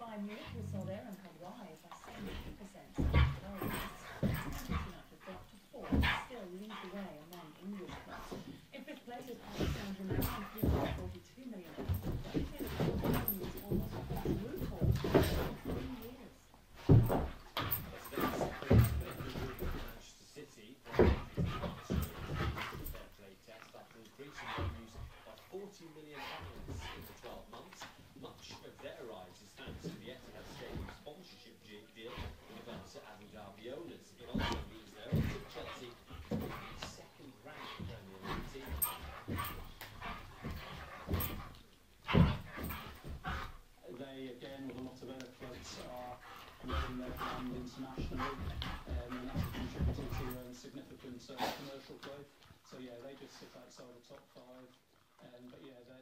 Bayern Munich saw their income rise by 70%. Manchester United dropped to fourth, still lead the way among English clubs. In fifth place is Paris Saint-Germain 42 million pounds. almost brand internationally, um, and that's contributed to um, significant uh, commercial growth. So yeah, they just sit outside the top five. Um, but yeah, they